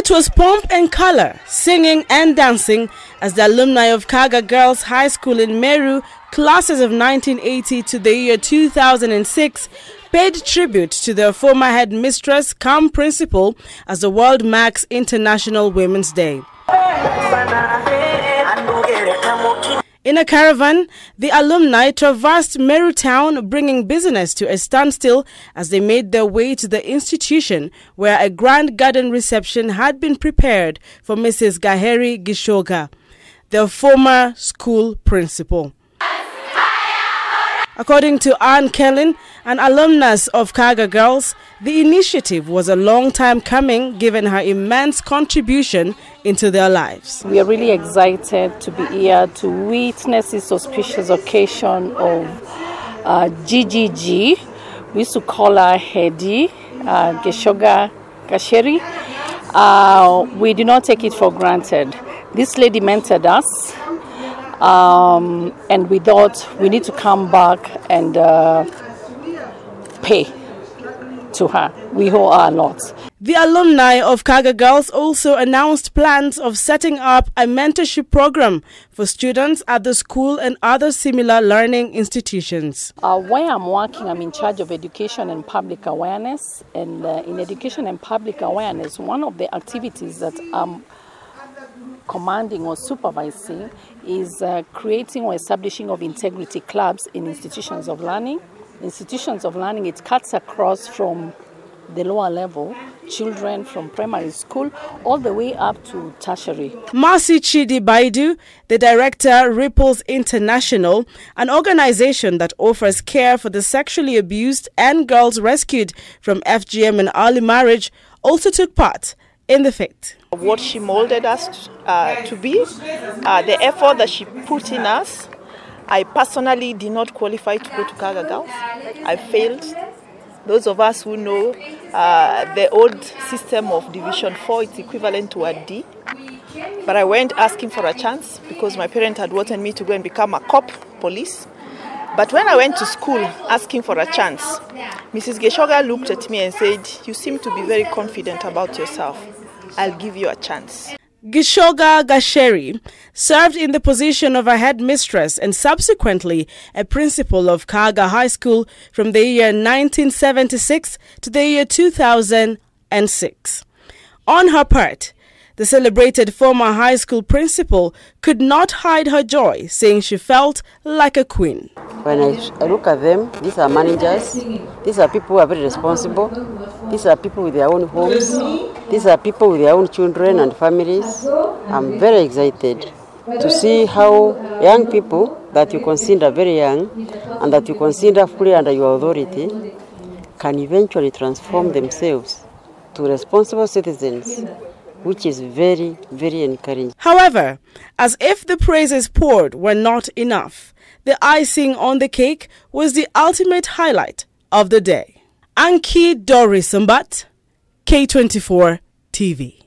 It was pomp and color, singing and dancing as the alumni of Kaaga Girls High School in Meru, classes of 1980 to the year 2006, paid tribute to their former headmistress, cum principal, as the world marks International Women's Day. In a caravan, the alumni traversed Meru town, bringing business to a standstill as they made their way to the institution where a grand garden reception had been prepared for Mrs. Gaheri Gishoga, their former school principal. According to Anne Kellen, an alumnus of Kaaga Girls, the initiative was a long time coming given her immense contribution into their lives. We are really excited to be here to witness this auspicious occasion of uh, GGG. We used to call her Hedi uh, Geshoga Gasheri. Uh, we do not take it for granted. This lady mentored us um, and we thought we need to come back and uh, pay to her. We owe her a lot. The alumni of Kaaga Girls also announced plans of setting up a mentorship program for students at the school and other similar learning institutions. Uh, where I'm working, I'm in charge of education and public awareness. And uh, in education and public awareness, one of the activities that I'm commanding or supervising is uh, creating or establishing of integrity clubs in institutions of learning. Institutions of learning, it cuts across from the lower level, children from primary school, all the way up to tertiary. Mercy Chidi Baidu, the director, Ripples International, an organization that offers care for the sexually abused and girls rescued from FGM and early marriage, also took part in the fete. What she molded us uh, to be, uh, the effort that she put in us. I personally did not qualify to go to Kaaga Girls. I failed. Those of us who know uh, the old system of Division 4, it's equivalent to a D. But I went asking for a chance because my parents had wanted me to go and become a cop, police. But when I went to school asking for a chance, Mrs. Geshoga looked at me and said, You seem to be very confident about yourself. I'll give you a chance. Gishoga Gasheri served in the position of a headmistress and subsequently a principal of Kaaga High School from the year 1976 to the year 2006. On her part, the celebrated former high school principal could not hide her joy, saying she felt like a queen. When I, I look at them, these are managers, these are people who are very responsible, these are people with their own homes, these are people with their own children and families. I'm very excited to see how young people that you consider very young and that you consider fully under your authority can eventually transform themselves to responsible citizens which is very, very encouraging. However, as if the praises poured were not enough, the icing on the cake was the ultimate highlight of the day. Anki Doris Sambat, K24 TV.